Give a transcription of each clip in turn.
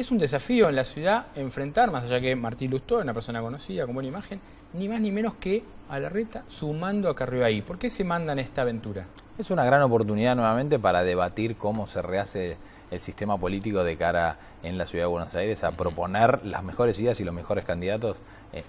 es un desafío en la ciudad enfrentar, más allá que Martín Lustó, una persona conocida con buena imagen, ni más ni menos que a la reta sumando a Carrió ahí. ¿Por qué se mandan esta aventura? Es una gran oportunidad nuevamente para debatir cómo se rehace el sistema político de cara en la ciudad de Buenos Aires a proponer las mejores ideas y los mejores candidatos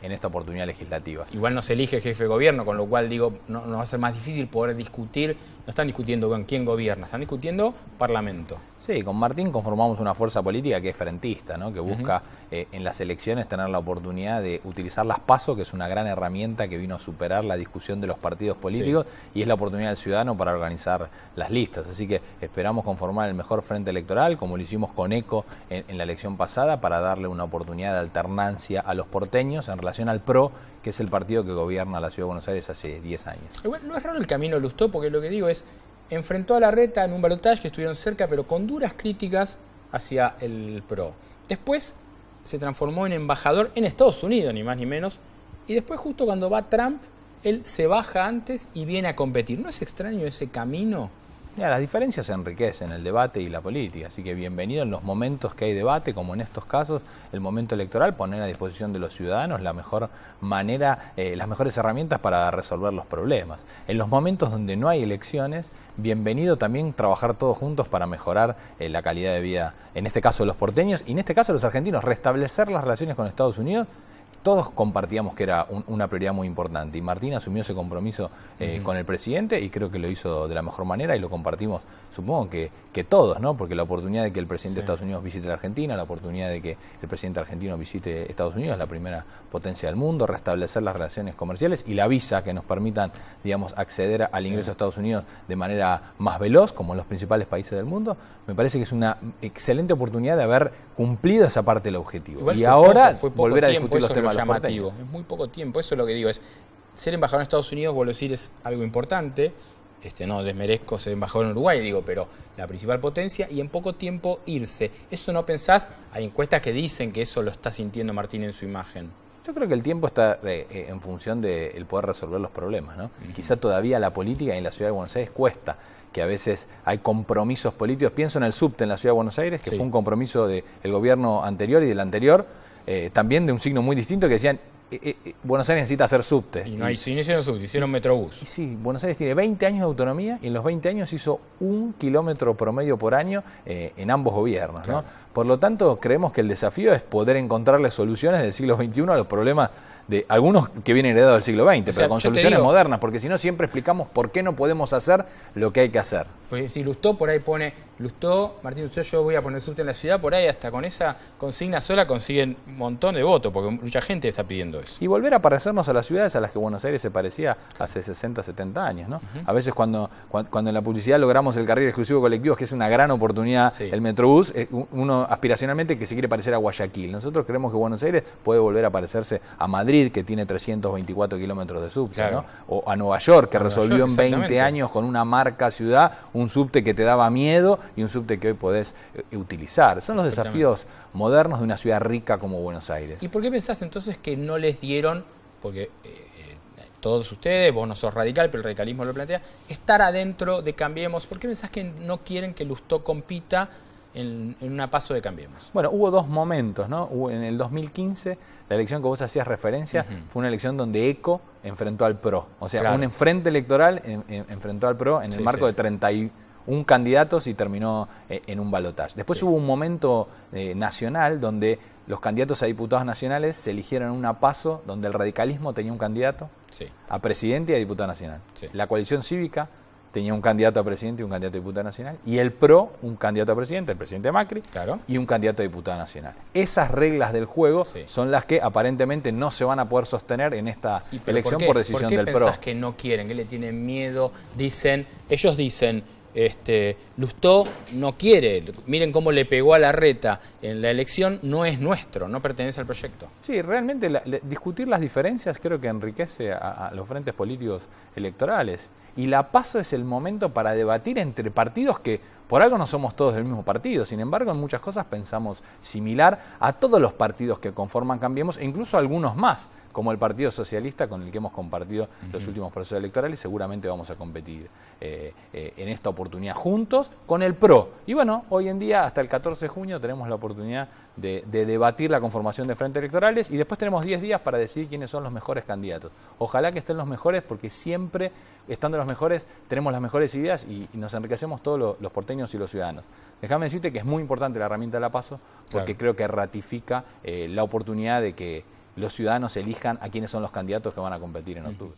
en esta oportunidad legislativa. Igual no se elige jefe de gobierno, con lo cual digo, no, va a ser más difícil poder discutir, no están discutiendo con quién gobierna, están discutiendo parlamento. Sí, con Martín conformamos una fuerza política que es frentista, ¿no? que busca eh, en las elecciones tener la oportunidad de utilizar las PASO, que es una gran herramienta que vino a superar la discusión de los partidos políticos y es la oportunidad del ciudadano para organizar las listas. Así que esperamos conformar el mejor frente electoral, como lo hicimos con ECO en, la elección pasada, para darle una oportunidad de alternancia a los porteños en relación al PRO, que es el partido que gobierna la Ciudad de Buenos Aires hace 10 años. no es raro el camino Lustó, porque lo que digo es, enfrentó a la reta en un balotaje que estuvieron cerca, pero con duras críticas hacia el PRO. Después se transformó en embajador en Estados Unidos, ni más ni menos, y después justo cuando va Trump, él se baja antes y viene a competir. ¿No es extraño ese camino? Las diferencias enriquecen el debate y la política, así que bienvenido en los momentos que hay debate, como en estos casos, el momento electoral, poner a disposición de los ciudadanos la mejor manera, eh, las mejores herramientas para resolver los problemas. En los momentos donde no hay elecciones, bienvenido también trabajar todos juntos para mejorar eh, la calidad de vida, en este caso de los porteños y en este caso de los argentinos, restablecer las relaciones con Estados Unidos todos compartíamos que era una prioridad muy importante y Martín asumió ese compromiso eh, con el presidente y creo que lo hizo de la mejor manera y lo compartimos, supongo que, que todos, ¿no? Porque la oportunidad de que el presidente de Estados Unidos visite la Argentina, la oportunidad de que el presidente argentino visite Estados Unidos, la primera potencia del mundo, restablecer las relaciones comerciales y la visa que nos permitan, digamos, acceder al ingreso a Estados Unidos de manera más veloz, como en los principales países del mundo, me parece que es una excelente oportunidad de haber cumplido esa parte del objetivo. y ahora volver a discutir los temas llamativo. Es muy poco tiempo, eso es lo que digo. es Ser embajador en Estados Unidos, vuelvo a decir, es algo importante. Este, no desmerezco ser embajador en Uruguay, digo, pero la principal potencia y en poco tiempo irse. ¿Eso no pensás? Hay encuestas que dicen que eso lo está sintiendo Martín en su imagen. Yo creo que el tiempo está eh, eh, en función de el poder resolver los problemas, ¿no? Quizá todavía la política en la ciudad de Buenos Aires cuesta, que a veces hay compromisos políticos. Pienso en el subte en la ciudad de Buenos Aires, que fue un compromiso del gobierno anterior y del anterior, eh, también de un signo muy distinto que decían, eh, eh, Buenos Aires necesita hacer subte. Y no, hay, si no hicieron subte, hicieron metrobús. sí, Buenos Aires tiene 20 años de autonomía y en los 20 años hizo un kilómetro promedio por año en ambos gobiernos. Por lo tanto, creemos que el desafío es poder encontrarle soluciones del siglo XXI a los problemas de algunos que vienen heredados del siglo XX, pero con soluciones modernas, porque si no siempre explicamos por qué no podemos hacer lo que hay que hacer. Pues si Lustó por ahí pone, Lustó, Martín Lustó, yo voy a poner subte en la ciudad, por ahí hasta con esa consigna sola consiguen un montón de votos, porque mucha gente está pidiendo eso. Y volver a parecernos a las ciudades a las que Buenos Aires se parecía hace 60, 70 años, ¿no? A veces cuando, cuando, en la publicidad logramos el carril exclusivo colectivo, que es una gran oportunidad, el Metrobús, eh, uno aspiracionalmente que se quiere parecer a Guayaquil. Nosotros creemos que Buenos Aires puede volver a parecerse a Madrid, que tiene 324 kilómetros de subte, ¿no? O a Nueva York, que resolvió en 20 años con una marca ciudad un subte que te daba miedo y un subte que hoy podés eh, utilizar. Son los desafíos modernos de una ciudad rica como Buenos Aires. ¿Y por qué pensás entonces que no les dieron, porque eh, eh, todos ustedes, vos no sos radical, pero el radicalismo lo plantea, estar adentro de Cambiemos? ¿Por qué pensás que no quieren que Lustó compita en, una paso de Cambiemos? Bueno, hubo dos momentos, ¿no? Hubo en el 2015, la elección que vos hacías referencia, fue una elección donde ECO enfrentó al PRO. O sea, un enfrente electoral enfrentó al PRO en el marco de 31 candidatos y terminó eh, en un balotaje. Después hubo un momento eh, nacional donde los candidatos a diputados nacionales se eligieron en una paso donde el radicalismo tenía un candidato a presidente y a diputado nacional. La coalición cívica tenía un candidato a presidente y un candidato a diputado nacional, y el PRO un candidato a presidente, el presidente Macri, claro. y un candidato a diputado nacional. Esas reglas del juego son las que aparentemente no se van a poder sostener en esta elección por, decisión del PRO. que no quieren, que le tienen miedo? Dicen, ellos dicen, este, Lustó no quiere, miren cómo le pegó a la reta en la elección, no es nuestro, no pertenece al proyecto. Sí, realmente discutir las diferencias creo que enriquece a, los frentes políticos electorales. Y la paso es el momento para debatir entre partidos que por algo no somos todos del mismo partido, sin embargo en muchas cosas pensamos similar a todos los partidos que conforman Cambiemos e incluso algunos más como el Partido Socialista con el que hemos compartido los últimos procesos electorales, seguramente vamos a competir eh, eh, en esta oportunidad juntos con el PRO. Y bueno, hoy en día, hasta el 14 de junio, tenemos la oportunidad de, debatir la conformación de frentes electorales y después tenemos 10 días para decidir quiénes son los mejores candidatos. Ojalá que estén los mejores porque siempre, estando los mejores, tenemos las mejores ideas y, nos enriquecemos todos los, porteños y los ciudadanos. Déjame decirte que es muy importante la herramienta de la PASO porque creo que ratifica eh, la oportunidad de que los ciudadanos elijan a quiénes son los candidatos que van a competir en octubre.